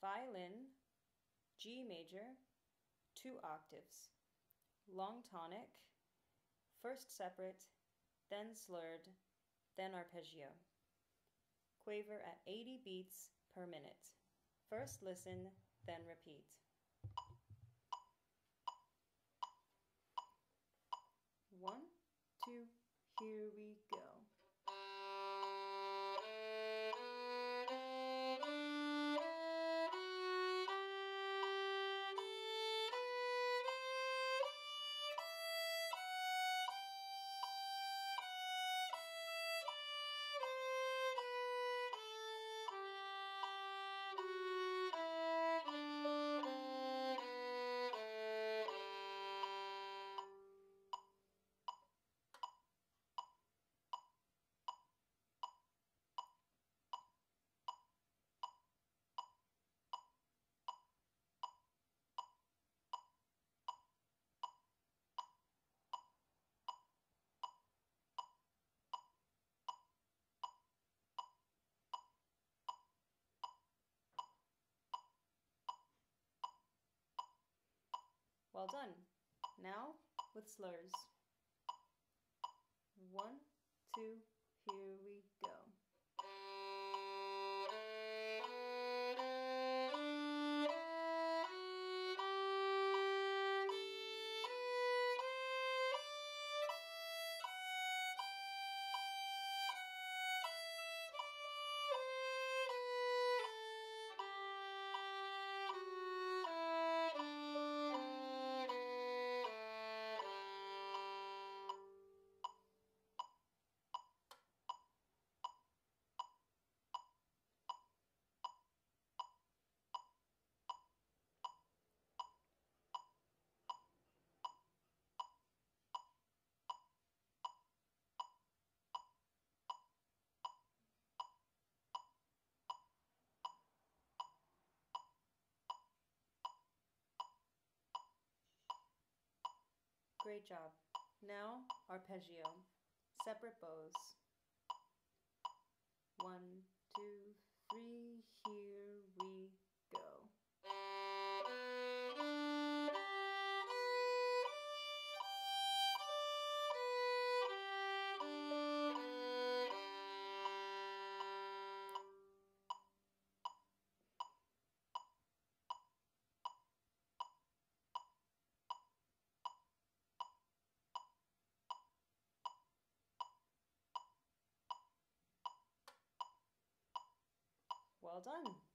violin, G major, two octaves, long tonic, first separate, then slurred, then arpeggio. Quaver at 80 beats per minute. First listen, then repeat. One, two, here we go. Well done. Now with slurs. One, two, here we Great job. Now, arpeggio. Separate bows. One, two, three, Well done.